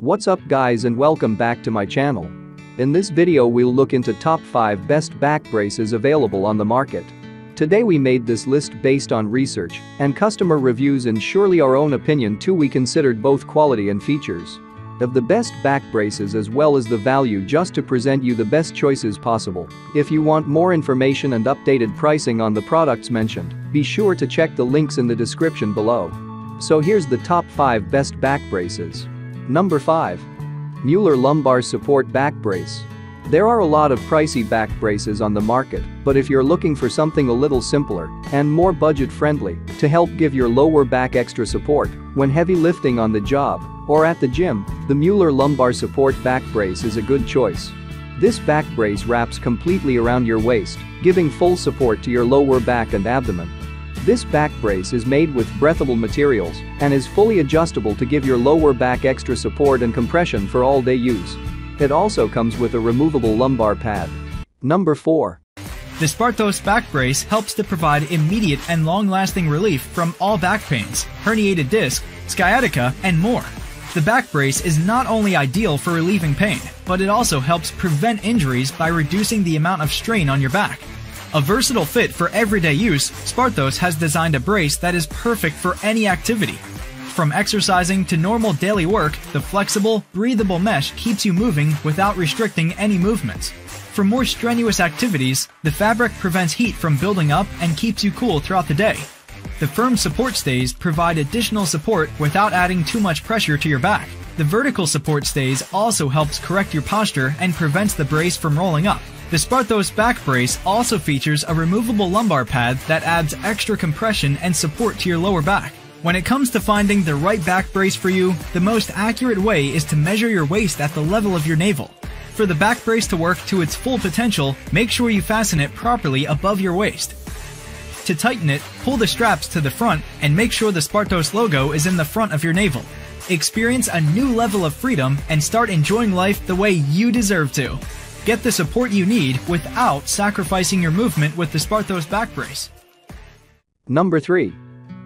What's up guys and welcome back to my channel. In this video we'll look into top 5 best back braces available on the market. Today we made this list based on research and customer reviews and surely our own opinion too we considered both quality and features. Of the best back braces as well as the value just to present you the best choices possible. If you want more information and updated pricing on the products mentioned, be sure to check the links in the description below. So here's the top 5 best back braces. Number 5. Mueller Lumbar Support Back Brace. There are a lot of pricey back braces on the market, but if you're looking for something a little simpler and more budget-friendly to help give your lower back extra support when heavy lifting on the job or at the gym, the Mueller Lumbar Support Back Brace is a good choice. This back brace wraps completely around your waist, giving full support to your lower back and abdomen. This back brace is made with breathable materials and is fully adjustable to give your lower back extra support and compression for all day use. It also comes with a removable lumbar pad. Number 4. The Sparthos back brace helps to provide immediate and long-lasting relief from all back pains, herniated disc, sciatica, and more. The back brace is not only ideal for relieving pain, but it also helps prevent injuries by reducing the amount of strain on your back. A versatile fit for everyday use, Sparthos has designed a brace that is perfect for any activity. From exercising to normal daily work, the flexible, breathable mesh keeps you moving without restricting any movements. For more strenuous activities, the fabric prevents heat from building up and keeps you cool throughout the day. The firm support stays provide additional support without adding too much pressure to your back. The vertical support stays also helps correct your posture and prevents the brace from rolling up. The Sparthos back brace also features a removable lumbar pad that adds extra compression and support to your lower back. When it comes to finding the right back brace for you, the most accurate way is to measure your waist at the level of your navel. For the back brace to work to its full potential, make sure you fasten it properly above your waist. To tighten it, pull the straps to the front and make sure the Sparthos logo is in the front of your navel. Experience a new level of freedom and start enjoying life the way you deserve to. Get the support you need without sacrificing your movement with the Sparthos back brace. Number 3.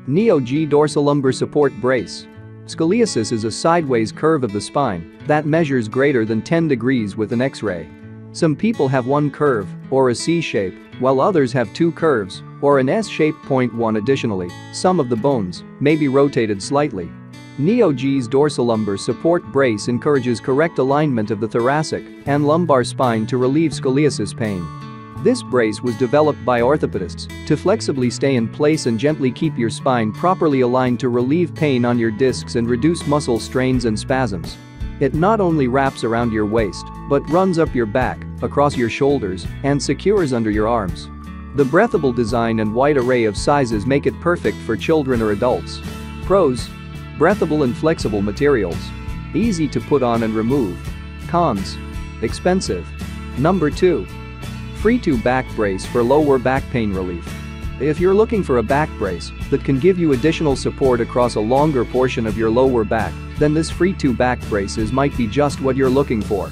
Neo G Dorsolumbar Support Brace. Scoliosis is a sideways curve of the spine that measures greater than 10 degrees with an X-ray. Some people have one curve, or a C shape, while others have two curves, or an S shape. Point 1 Additionally, some of the bones may be rotated slightly NeoG's dorsolumbar support brace encourages correct alignment of the thoracic and lumbar spine to relieve scoliosis pain. This brace was developed by orthopedists to flexibly stay in place and gently keep your spine properly aligned to relieve pain on your discs and reduce muscle strains and spasms. It not only wraps around your waist, but runs up your back, across your shoulders, and secures under your arms. The breathable design and wide array of sizes make it perfect for children or adults. Pros Breathable and flexible materials. Easy to put on and remove. Cons. Expensive. Number 2. FREETOO back brace for lower back pain relief. If you're looking for a back brace that can give you additional support across a longer portion of your lower back, then this FREETOO back braces might be just what you're looking for.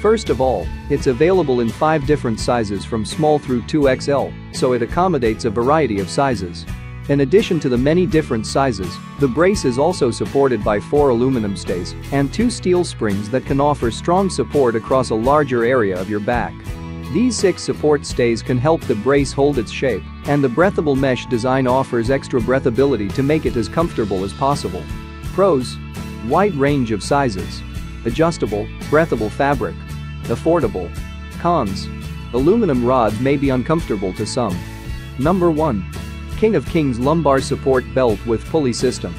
First of all, it's available in 5 different sizes from small through 2XL, so it accommodates a variety of sizes. In addition to the many different sizes, the brace is also supported by four aluminum stays and two steel springs that can offer strong support across a larger area of your back. These six support stays can help the brace hold its shape, and the breathable mesh design offers extra breathability to make it as comfortable as possible. Pros. Wide range of sizes. Adjustable, breathable fabric. Affordable. Cons. Aluminum rods may be uncomfortable to some. Number 1. King of Kings lumbar support belt with pulley system.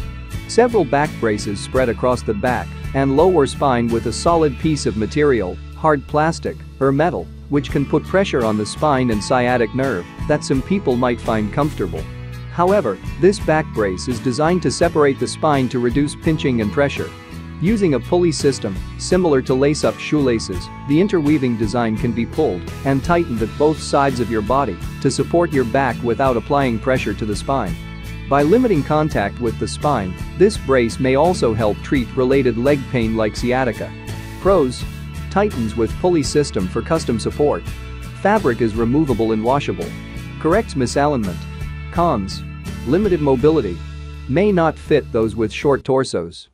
Several back braces spread across the back and lower spine with a solid piece of material, hard plastic, or metal, which can put pressure on the spine and sciatic nerve that some people might find comfortable. However, this back brace is designed to separate the spine to reduce pinching and pressure, Using a pulley system, similar to lace-up shoelaces, the interweaving design can be pulled and tightened at both sides of your body to support your back without applying pressure to the spine. By limiting contact with the spine, this brace may also help treat related leg pain like sciatica. Pros. Tightens with pulley system for custom support. Fabric is removable and washable. Corrects misalignment. Cons. Limited mobility. May not fit those with short torsos.